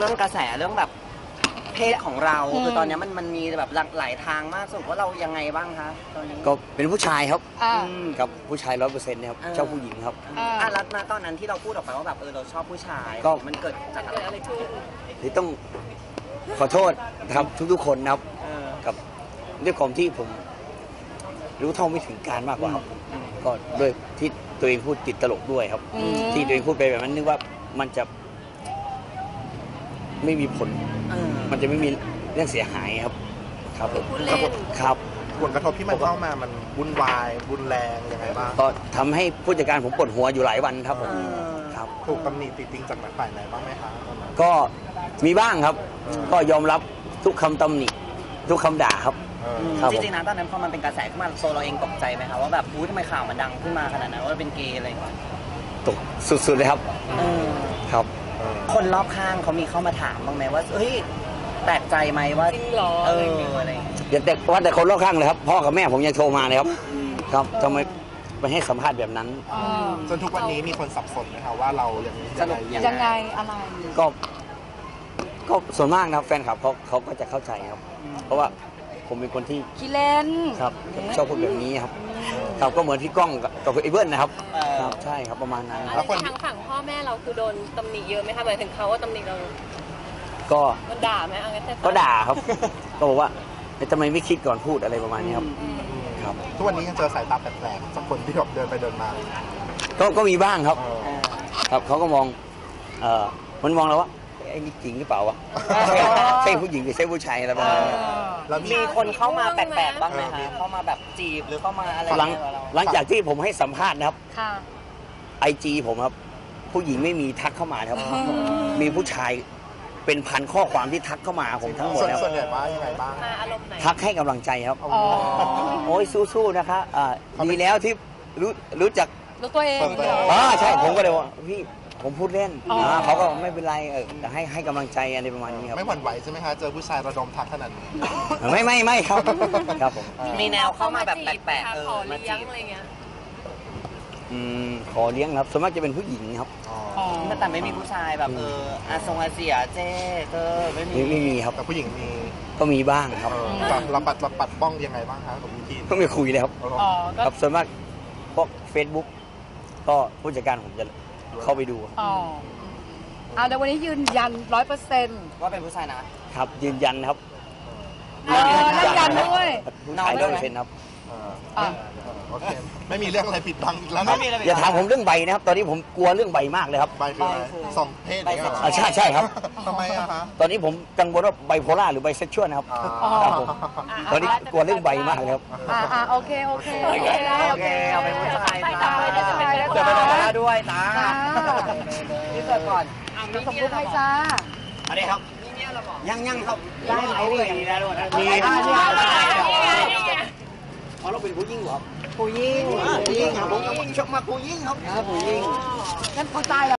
เรื่องกระแสเรื่องแบบเพศของเราอืม คือตอนเนี้ยมันมันมีแบบหลากหลายทางมากสรุปว่าเรายังไงบ้างคะตอนนี้ ก็เป็นผู้ชายครับอ่าอืมกับผู้ชายร้อยเปอร์เซ็นต์นะครับเออ ชอบผู้หญิงครับอ่าอะแล้วณตอนนั้นที่เราพูดออกไปว่าแบบเออเราชอบผู้ชายก็ มันเกิดจากอะไรที่ต้องขอโทษนะครับทุกๆคนนะครับเออกับด้วยความที่ผมรู้เท่าไม่ถึงการมากกว่าครับอืม ก็ด้วยที่ตัวเองพูดติดตลกด้วยครับ อืม ที่ตัวเองพูดไปแบบนั้นนึกว่ามันจะ ไม่มีผล เออ มันจะไม่มีเรื่องเสียหายครับ ครับผมพูดเล่น ครับ ผลกระทบที่มันเข้ามามันวุ่นวายรุนแรงยังไงบ้างก็ทำให้ผู้จัดการผมปวดหัวอยู่หลายวันครับผม เออ ครับ ถูกตำหนิติดติงจากฝ่ายไหนบ้างไหมคะตอนนั้นก็มีบ้างครับอืมก็ยอมรับทุกคำตำหนิ ทุกคำด่าครับ เอออืมครับผม จริงๆนะตอนนั้นพอมันเป็นกระแสขึ้นมาโซเราเองตกใจไหมคะว่าแบบอุ้ยทำไมข่าวมันดังขึ้นมาขนาดนั้นว่าเป็นเกย์อะไรอย่างเงี้ยตกสุดๆเลยครับ เออครับเออ คนรอบข้างเขามีเข้ามาถามบ้างไหมว่าเฮ้ยแปลกใจไหมว่าจริงเหรอเออะไรออย่างเงี้ยอะไรอย่างเงี้ยอย่าแต่ว่าแต่คนรอบข้างเลยครับ พ่อกับแม่ผมยังโทรมาเลยครับ ครับทำไมไปให้สัมภาษณ์แบบนั้นอ่าจนทุกวันนี้มีคนสับสนไหมคะว่าเรายังสรุปยังยังไงอะไร ก็ ก็ส่วนมากนะครับแฟนคลับเขาเขาก็จะเข้าใจครับ เพราะว่า ผมเป็นคนที่ขี้เล่นครับชอบพูดแบบนี้ครับครับก็เหมือนพี่ก้องกับกับไอ้เบิ้ลนะครับเออครับใช่ครับประมาณนั้นแล้ครับวทางฝั่งพ่อแม่เราคือโดนตำหนิเยอะไหมคะหมายถึงเขาว่าตำหนิเราก็โดนด่าไหมเอางั้นแต่ก็ด่าครับ ก็บอกว่าเอ๊ะทำไมไม่คิดก่อนพูดอะไรประมาณนี้ครับอืมครับ ทุกวันนี้ยังเจอสายตาแปลกๆจากคนที่แบบเดินไปเดินมาก็ก็มีบ้างครับ เออเออครับเขาก็มองเอ่อมันมองเราว่า ไอ้นี่จริงหรือเปล่าวะใช่ใช่ผู้หญิงหรือใช่ผู้ชายอะไรประมาณนี้แล้วมี มีคนเข้ามาแปลกๆบ้างไหมคะเข้ามาแบบจีบหรือเข้ามาอะไรหลังกับเรา หลังจากที่ผมให้สัมภาษณ์นะครับค่ะ ไอจีผมครับ ผู้หญิงไม่มีทักเข้ามานะครับ มีผู้ชายเป็นพันข้อความที่ทักเข้ามาหาผมทั้งหมดส่วนนะครับส่วนใหญ่ว่ายังไงบ้างมาอารมณ์ไหน ทักให้กำลังใจครับ เอาอ๋อโอ้ยสู้ๆนะคะอ่าดีแล้วที่รู้รู้จัก รู้ตัวเองเปิดเผยอ๋อใช่ผมก็เลยว่าพี่ ผมพูดเล่นอ๋ออ่าเขาก็ไม่เป็นไรเออแต่ให้ให้กำลังใจอะไรประมาณนี้ครับไม่หวั่นไหวใช่ไหมคะเจอผู้ชายระดมทักขนาดนี้ไม่ไม่ไม่ครับครับผมมีแนวเข้ามาแบบแปลกๆเอขออมาเลี้ยจีงบอะไรเงี้ย อืมขอเลี้ยงครับส่วนมากจะเป็นผู้หญิงครับอ๋ออ๋อ แต่ไม่มีผู้ชายแบบเอออาทรงอาเซียเจ้เธอไม่มี ไม่ไม่มีครับแต่ผู้หญิงมีก็มีบ้างครับเออเราเราปัดเราปัดป้องยังไงบ้างคะกับวิธีก็ไม่คุยเลยครับ อ๋อ ก็ครับส่วนมากพวก Facebook ก็ผู้จัดการผมจะ เข้าไปดูอ๋ออ่าเดี๋ยววันนี้ยืนยันร้อยเปอร์เซ็นต์ว่าเป็นผู้ชายนะครับ ยืนยันครับเออยืนยันด้วยผู้ชายร้อยเปอร์เซ็นต์ครับเอออะโอเคไม่มีเรื่องอะไรปิดบังอีกแล้วไม่นะมีอะไรอย่าถามผมเรื่องใบนะครับ ตอนนี้ผมกลัวเรื่องใบมากเลยครับใบคืออะไรสองเพศอย่างเงี้ยเหรออ่าใช่ใช่ครับ ทำไมอะคะ ตอนนี้ผมกังวลว่าไบโพล่าหรือไบเซ็กชวลนะครับอ๋อ ครับผมตอนนี้กลัวเรื่องใบมากเลยครับ อ่าอ่าโอเค โอเค โอเคได้โอโอเคเคเอาเป็นผู้ชายได้ จ้า ได้ได้ได้ เดี๋ยวไปโดนหน้าด้วยจ้าค่ะนี่เกิดก่อนขอบคุณให้จ้า อันนี้ครับยังยังครับได้ไหมนี่ได้ด้วยนะมีอ่านี่ไงอ๋อเราเป็นผู้หญิงเหรอผู้หญิงผู้หญิงครับผมชอบมาผู้หญิงครับผู้หญิง งั้นเข้าใจแล้ว